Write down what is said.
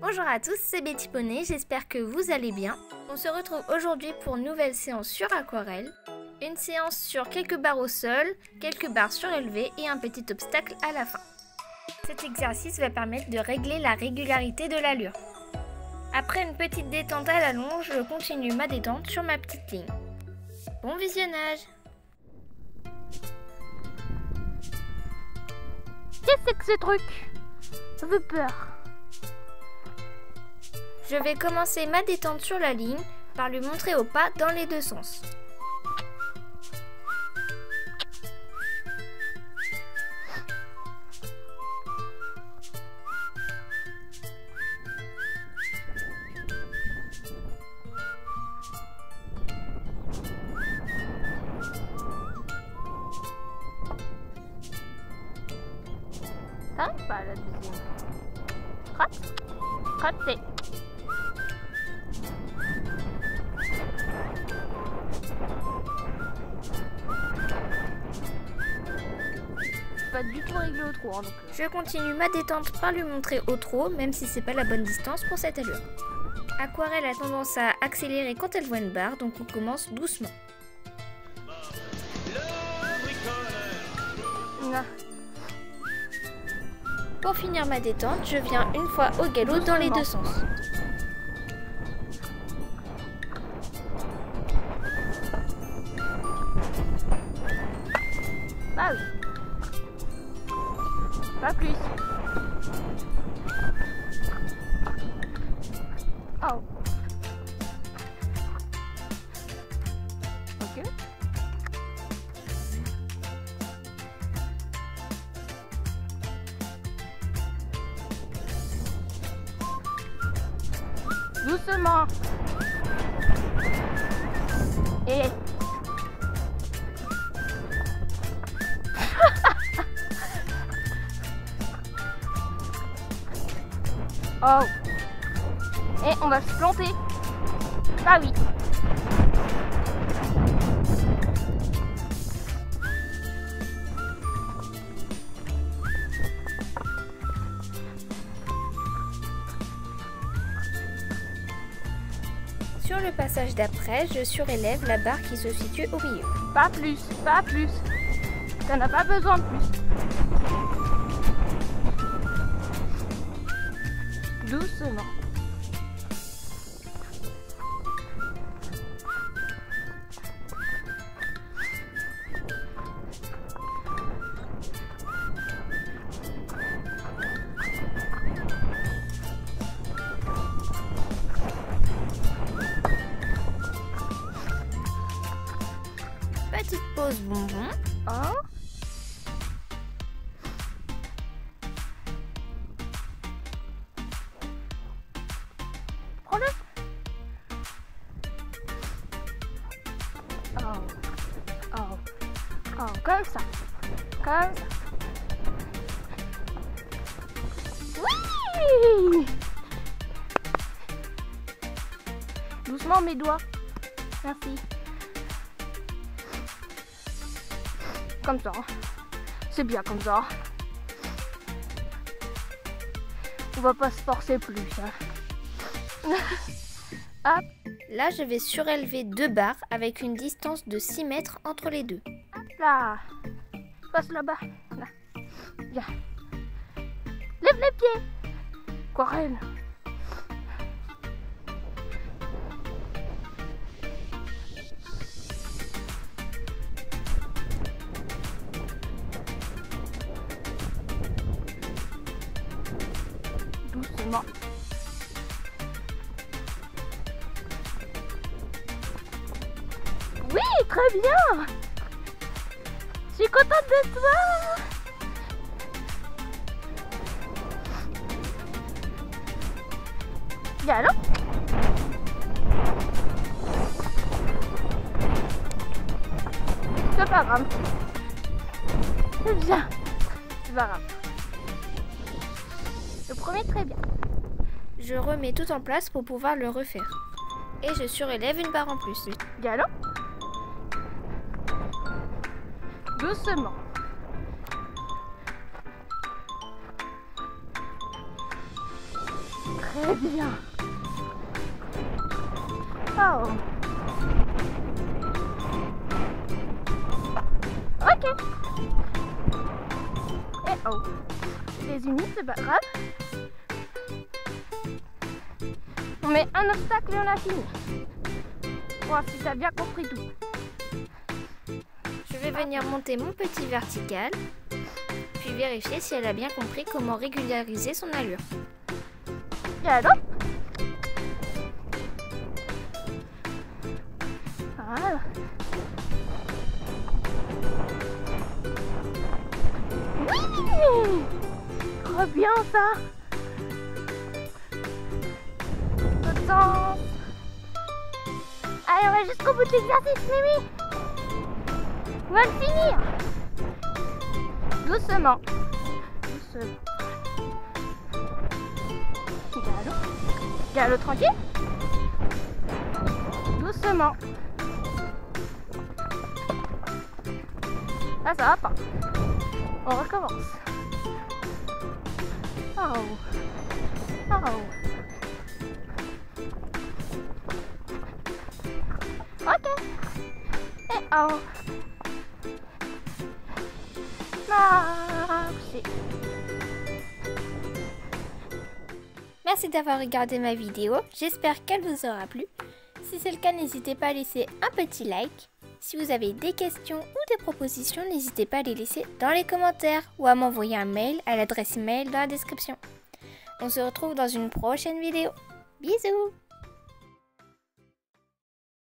Bonjour à tous, c'est Betty Poney, j'espère que vous allez bien. On se retrouve aujourd'hui pour une nouvelle séance sur aquarelle. Une séance sur quelques barres au sol, quelques barres surélevées et un petit obstacle à la fin. Cet exercice va permettre de régler la régularité de l'allure. Après une petite détente à la longe, je continue ma détente sur ma petite ligne. Bon visionnage Qu'est-ce que ce truc? Ça peur. Je vais commencer ma détente sur la ligne par lui montrer au pas dans les deux sens. Rate. Raté. Pas du tout réglé au trou, hein, donc. euh. Je continue ma détente par lui montrer au trot, même si c'est pas la bonne distance pour cette allure. Aquarelle a tendance à accélérer quand elle voit une barre, donc on commence doucement. Non. Pour finir ma détente, je viens une fois au galop dans les deux sens. Oh. Ok. Doucement. Et Oh. Et on va se planter. Ah oui. Sur le passage d'après, je surélève la barre qui se situe au milieu. Pas plus, pas plus. T'en as pas besoin de plus Doucement Petite Oh Oh Oh Comme ça Comme ça Oui Doucement mes doigts Merci Comme ça. C'est bien comme ça. On va pas se forcer plus. hein. Là, je vais surélever deux barres avec une distance de 6 mètres entre les deux. là. Passe là-bas. Là. Viens. Lève les pieds. Quarelle. Doucement. Oui, très bien. Je suis contente de toi. Viens alors? C'est pas grave. C'est bien. C'est pas grave. Le premier très bien. Je remets tout en place pour pouvoir le refaire. Et je surélève une barre en plus. Galop. Doucement. Très bien. Oh. Ok. Et oh. Les unis, c'est pas. On met un obstacle et on a fini. Voir si t'as bien compris tout. Je vais venir monter mon petit vertical, puis vérifier si elle a bien compris comment régulariser son allure. Alors Voilà. Oui bien ça sens. Allez, on va jusqu'au bout de l'exercice, Mimi On va le finir Doucement. Doucement. Galop. Galop tranquille. Doucement. Là, ça va pas. On recommence. Oh. Oh. Ok. Et oh. Merci. D'avoir regardé ma vidéo, j'espère qu'elle vous aura plu. Si c'est le cas, n'hésitez pas à laisser un petit like. Si vous avez des questions ou des propositions, n'hésitez pas à les laisser dans les commentaires ou à m'envoyer un mail à l'adresse mail dans la description. On se retrouve dans une prochaine vidéo. Bisous